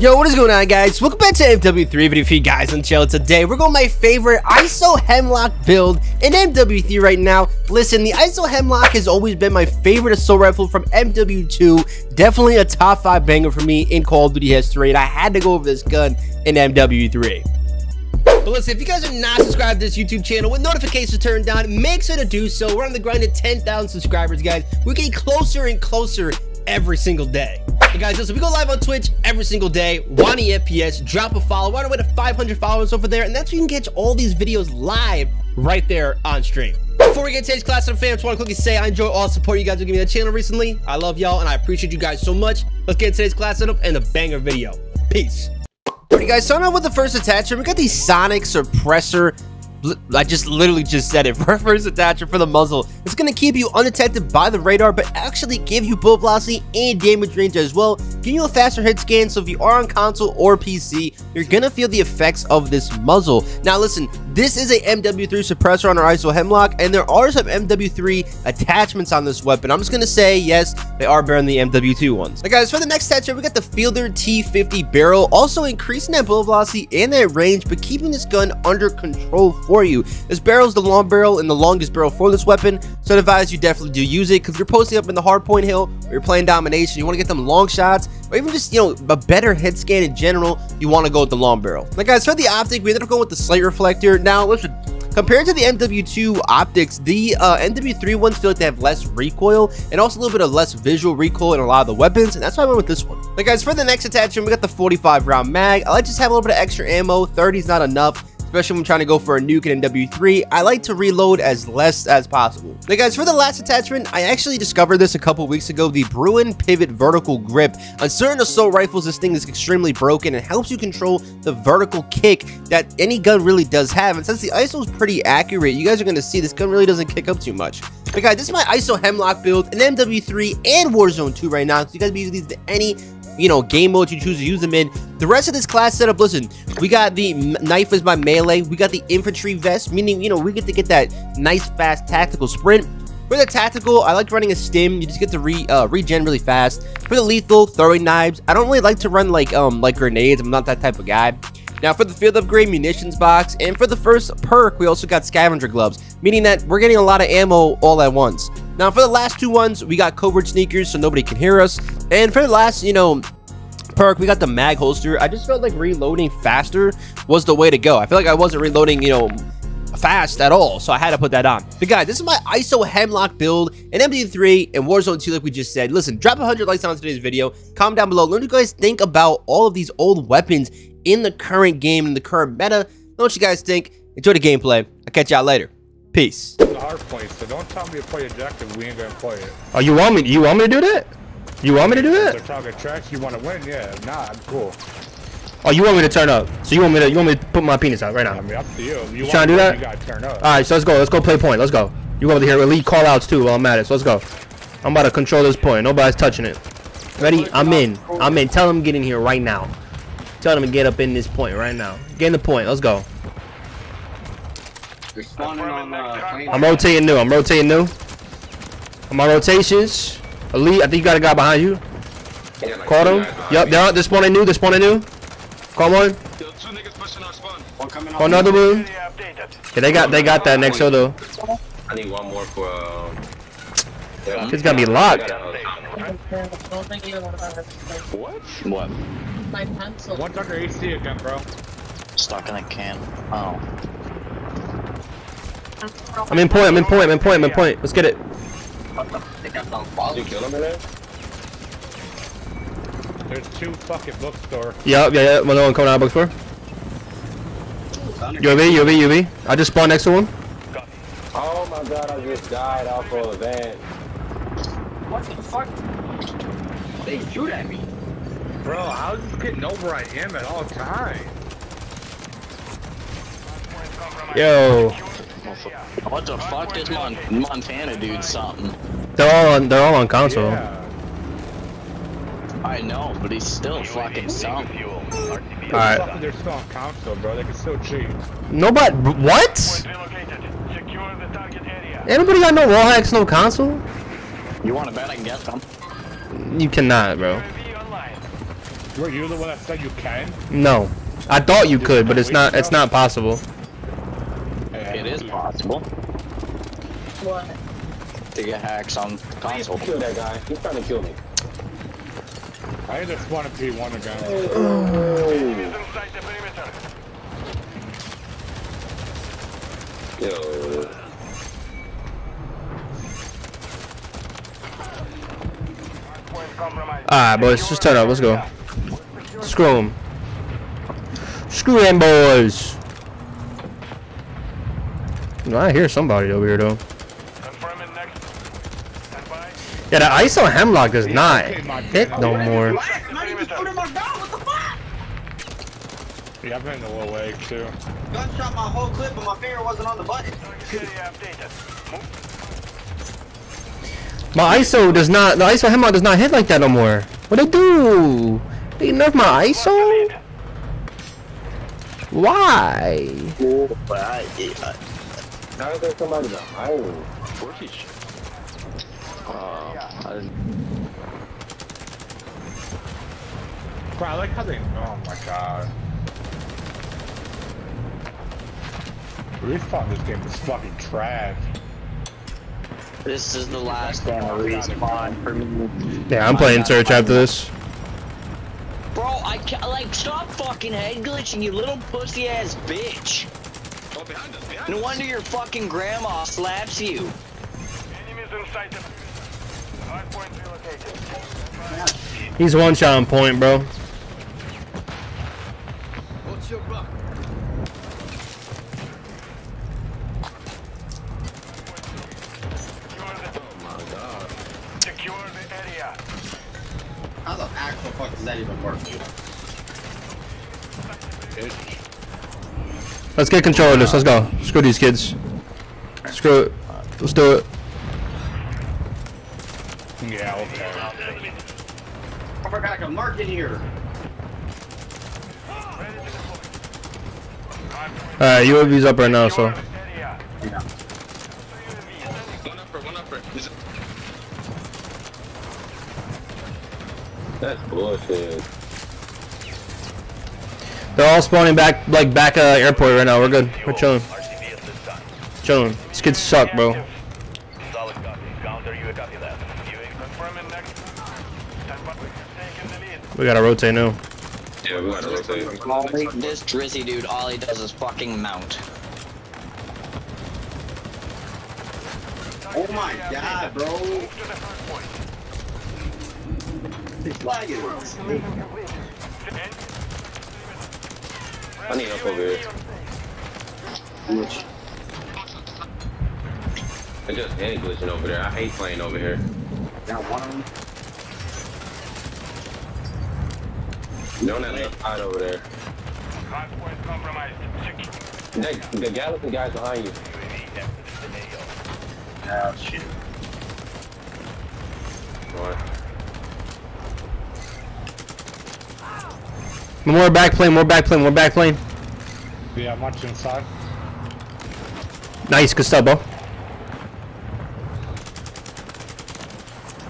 Yo, what is going on guys? Welcome back to MW3 video for you guys on the channel. Today, we're going my favorite ISO Hemlock build in MW3 right now. Listen, the ISO Hemlock has always been my favorite assault rifle from MW2. Definitely a top 5 banger for me in Call of Duty history, and I had to go over this gun in MW3. But listen, if you guys are not subscribed to this YouTube channel with notifications turned on, make sure to do so. We're on the grind to 10,000 subscribers, guys. We're getting closer and closer every single day. Hey guys, listen, we go live on Twitch every single day. Juany FPS, drop a follow. We're on our way to 500 followers over there, and that's where you can catch all these videos live right there on stream. Before we get to today's class of fans, I want to quickly say I enjoy all the support you guys have given me the channel recently. I love y'all, and I appreciate you guys so much. Let's get today's class setup and a banger video. Peace. Alright guys, starting out with the first attachment, we got the Sonic Suppressor I just literally just said it. First attachment for the muzzle. It's going to keep you undetected by the radar, but actually give you bullet velocity and damage range as well, giving you a faster hit scan. So if you are on console or PC, you're going to feel the effects of this muzzle. Now listen, this is a MW3 suppressor on our ISO Hemlock, and there are some MW3 attachments on this weapon. I'm just going to say, yes, they are better than the MW2 ones. Now guys, for the next attachment, we got the Fielder T50 barrel, also increasing that bullet velocity and that range, but keeping this gun under control for you. This barrel is the long barrel and the longest barrel for this weapon, so I advise you definitely do use it because you're posting up in the hardpoint hill or you're playing domination, you want to get them long shots or even just, you know, a better head scan in general, you want to go with the long barrel. Now guys, for the optic, we ended up going with the slate reflector. Now listen, Compared to the MW2 optics, the uh, MW3 ones feel like they have less recoil and also a little bit of less visual recoil in a lot of the weapons, and that's why I went with this one. But guys, for the next attachment, we got the 45 round mag. I like just have a little bit of extra ammo. 30 is not enough especially when trying to go for a nuke in MW3, I like to reload as less as possible. Now guys, for the last attachment, I actually discovered this a couple weeks ago, the Bruin Pivot Vertical Grip. On certain assault rifles, this thing is extremely broken and helps you control the vertical kick that any gun really does have. And since the ISO is pretty accurate, you guys are going to see this gun really doesn't kick up too much. But guys, this is my ISO Hemlock build in MW3 and Warzone 2 right now, so you guys be using these to any you know, game mode you choose to use them in. The rest of this class setup, listen, we got the knife as my melee. We got the infantry vest, meaning, you know, we get to get that nice, fast tactical sprint. For the tactical, I like running a stim. You just get to re uh, regen really fast. For the lethal, throwing knives. I don't really like to run like um like grenades. I'm not that type of guy. Now for the field upgrade munitions box, and for the first perk, we also got scavenger gloves, meaning that we're getting a lot of ammo all at once. Now for the last two ones, we got covert sneakers so nobody can hear us. And for the last, you know, perk, we got the mag holster. I just felt like reloading faster was the way to go. I feel like I wasn't reloading, you know, fast at all, so I had to put that on. But guys, this is my ISO Hemlock build in MW3 and Warzone 2 like we just said. Listen, drop 100 likes on today's video. Comment down below. Let me you guys think about all of these old weapons in the current game, in the current meta. Know what you guys think. Enjoy the gameplay. I'll catch y'all later. Peace. The hard place, so don't tell me to play objective. We ain't gonna play it. Oh, you want me? You want me to do that? You want me to do that? They're talking trash. You want to win? Yeah. Nah, I'm cool. Oh, you want me to turn up? So you want me to? You want me to put my penis out right now? I mean, up to you. You, you trying to do that? You gotta turn up. All right, so let's go. Let's go play point. Let's go. You over here elite call outs too while I'm at it. So let's go. I'm about to control this point. Nobody's touching it. Ready? I'm in. I'm in. Tell them get in here right now. Tell them to get up in this point right now. Get in the point. Let's go. On, uh, I'm rotating new. I'm rotating new. I'm On my rotations. Elite, I think you got a guy behind you. Yeah, Caught him. Yep, they're, they're spawning new. They're spawning new. Come on. Oh, another one. Yeah, they got they got that next though. I need one more for. Uh, it's gonna be locked. What? What? My pencil. One's under AC again, bro. Stuck in a can. Oh. I'm in point. I'm in point. I'm in point. I'm in point. Let's get it. Did you kill him in? There's two fucking bookstore. Yep, yeah, yeah. Another one coming out of bookstore. UAV, UAV, UAV. I just spawned next to one. Oh my god, I just died off of a van. What the fuck? They shoot at me. Bro, I was just getting over I am at all times. Yo. What the fuck? This Mon Montana dude something. They're all on. They're all on console. Yeah. I know, but he's still fucking something. Alright. They're still on console, bro. They can still cheat. Nobody. What? Anybody got no wall hacks, no console? You want to bet I can get them? You cannot, bro. Were you the one that said you can? No. I thought you could, but it's not it's not possible. It is possible What? to get hacks on console. Kill that guy. He's trying to kill me. I just want to be one again. Yo. Alright, boys, just turn up. Let's go. Screw them. Screw them, boys. I hear somebody over here, though. Yeah, the ISO hemlock does not hit no more. Not even put my gun. What the fuck? Yeah, I've been in the little leg too. Gunshot my whole clip, but my finger wasn't on the button. My ISO does not, the ISO hemlock does not hit like that no more. What they do? They nerf my ISO? Why? How is there somebody behind me? Uh, Bro, I like how they. Oh my god. Respawn this game is fucking trash. this is the last game of respawn for me. Yeah, I'm playing search after this. Bro, I ca like stop fucking head glitching, you little pussy ass bitch. No wonder your fucking grandma slaps you. He's one shot on point, bro. Let's get control of this. Let's go. Screw these kids. Screw it. Let's do it. Yeah, okay. I forgot I could mark in here. Alright, UAV's up right now, so. That's bullshit. They're all spawning back, like, back uh, airport right now. We're good. We're chilling. Chilling. These kids suck, bro. Solid copy. Counter UAV copy that. UAV confirming next. Stand by. Taking the lead. We gotta rotate now. Yeah, we gotta rotate. This Drizzy dude, all he does is fucking mount. Oh my god, bro. Move to the first point. It's like it. I need help over here. Which? I just hand glitching over there. I hate playing over here. Got one of them. On that left side over there. Point compromised. That, the Galaxy guy's behind you. UAV exited the Oh shit. Alright. More back plane, more back plane, more back plane. Yeah, much inside. Nice, good stuff, bro.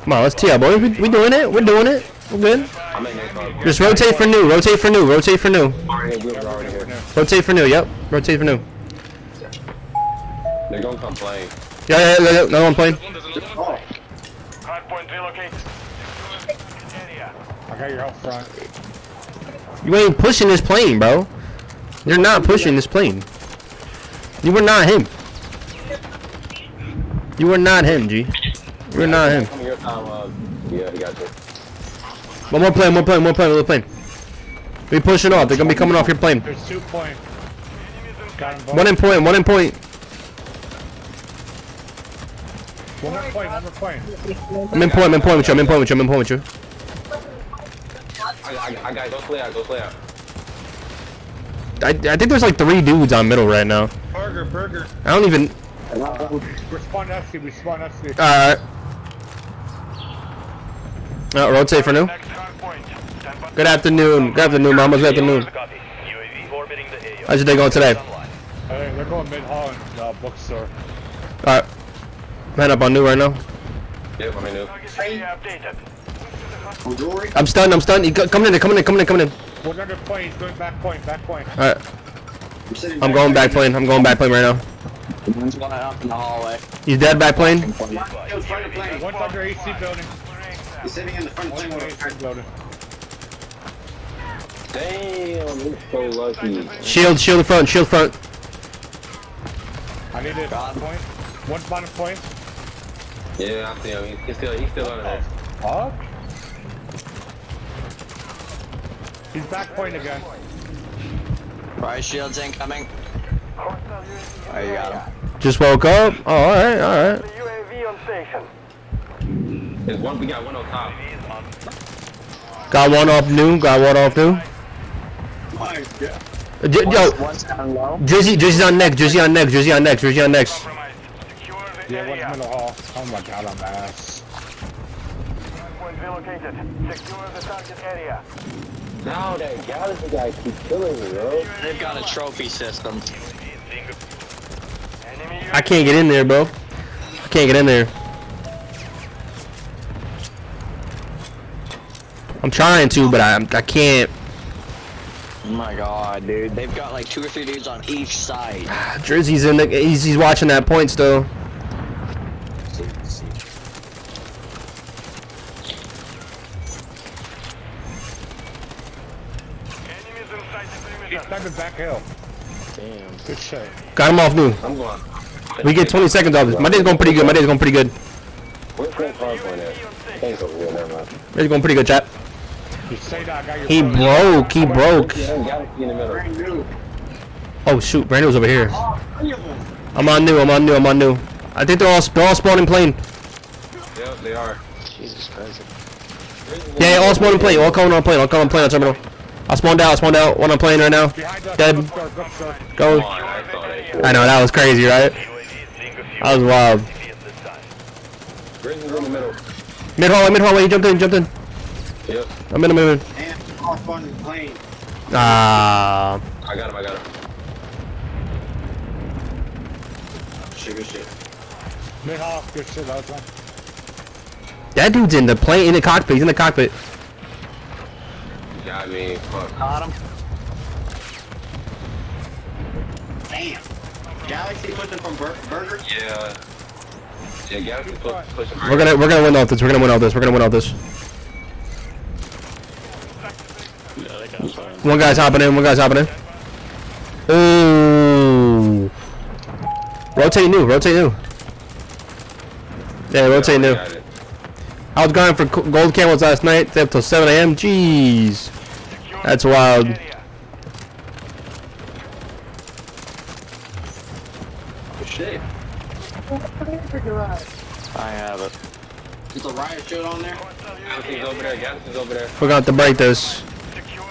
Come on, let's tee up, boys. We, we doing it. We're doing it. We're good. I'm in there. Alright, Just rotate for new. Rotate for new. Rotate for new. we're already here. Rotate for new. Yep. Rotate for new. They're gonna come playing. Yeah, yeah, yeah. yeah. Another one plane. Oh, Hard point relocate. I got your out front. You ain't pushing this plane, bro. You're not pushing this plane. You were not him. You were not him, G. You were not him. Come your time, uh, yeah, he. One more plane, one plane, one plane, one plane. We pushing off. They're gonna be coming off your plane. There's two point. Got him both. One in point, one in point. One more point, one more point. I'm in point, I'm in point with you, I'm in point with you, I'm in point with you. I, I, I got go play out, go play out. I, I think there's like three dudes on middle right now. Burger, burger. I don't even. Respond SC, respond SC. Alright. Uh, rotate for new. Next hard point. Stand by. Good afternoon. Good afternoon, mamas. Good afternoon. Copy. UAV orbiting the AO. How's your day going today? Hey, they're going mid hall and uh, bookstore. Alright. Man up on new right now. Yep, I'm in there. Target area updated. I'm stunned. I'm stunned. He co- coming in. Coming in. Coming in. Coming in. One's under point. He's going back point. Back point. All right. I'm going back plane. I'm going back plane right now. One's going up in the hallway. He's dead back plane. One's under AC building. He's sitting in the front One's plane under with AC building. Damn, he's so lucky. Shield. Shield the front. Shield front. I need it. Got him. Point. One's bottom point. Yeah, I see him. He's, he's still, he's still under there. Fuck. He's back point again. Price shields incoming. Oh, you got him. Just woke up. Oh, all right. All right. UAV on station. There's one, we got one on top. Got one off new. Got one off new. My God. J- Yo, One's, one's down low. Jersey. Jersey's on next. Jersey on next. Jersey on next. Jersey on next. Compromised. Secure the Yeah, one's area. middle hall. Oh my god, I'm ass. Point relocated. Secure the target area. No, that Galaxy guy keeps killing me, bro. They've got a trophy system. I can't get in there, bro. I can't get in there. I'm trying to, but I I can't. Oh my god, dude. They've got like two or three dudes on each side. Drizzy's in the. He's, he's watching that point still. Perimeter. stepping back hill. Damn. Good shit. Got him off new. I'm going. We get 20 seconds off this. My day's going pretty good. My day's going pretty good. Where's that car at? Thanks over here, never mind. Day's going pretty good, chat. You say that, I got your He broke. He broke. Yeah, Galaxy in the middle. Brand new. Oh shoot, Brandon's over here. Oh, three of them. I'm on new. I'm on new. I'm on new. I think they're all they're all spawning plane. Yeah, they are. Jesus Christ. Yeah, yeah, all spawning plane. All coming on plane. All coming on plane on terminal. I spawned out. I spawned out. One on plane right now. Dead. Good start, good start. Go. I saw that shit. I know that was crazy, right? UAV is seeing a few That was wild. civilians this time. Grizzly's in the middle. Mid hallway. Mid hallway. He jumped in. Jumped in. Yep. I'm in. I'm in. And off on the plane. Ah. I got him, I got him. Sugar shit. Mid hall. Good shit, that was one. That dude's in the plane. In the cockpit. He's in the cockpit. Yeah, I mean, fuck. Got him. Damn. Galaxy pushing from Bur- Burger. Yeah. Yeah, Galaxy's push, pushing. We're gonna we're gonna win all this. We're gonna win all this. We're gonna win all this. One guy's hopping in. One guy's hopping in. Ooh. Rotate new. Rotate new. Yeah, rotate new. Got. I was going for gold camos last night. Stayed up till 7 a.m. Jeez. That's wild. Shit. I have it. Is the riot shield on there? Galaxy's over there, Galaxy's over there. We're gonna break this. Secure.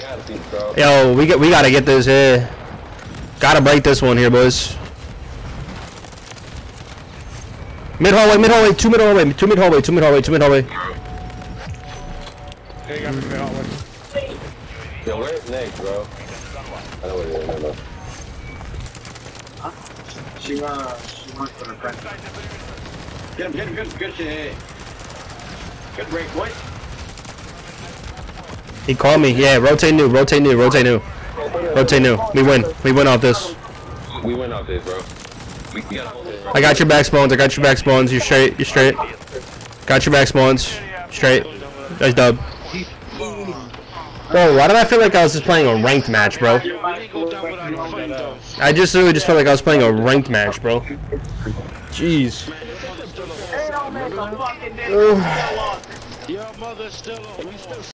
Galaxy, bro. Yo, we get we gotta get this here. Gotta break this one here, boys. Mid hallway, mid hallway, two mid hallway, two mid hallway, two mid hallway, two mid hallway. There you got mid hallway. Yo, where's bro? I know what it is, I know. She uh, she went for her friend. Get him, get him, good, good shit. Good break, boy. He called me. Yeah, rotate new, rotate new, rotate new, rotate new. We win. We win off this. We went off this, bro. We we gotta hold it. I got your back spawns. I got your back spawns. You're straight. You're straight. Got your back spawns. Straight. That's dub. Bro, why did I feel like I was just playing a ranked match, bro? I just really just felt like I was playing a ranked match, bro. Jeez.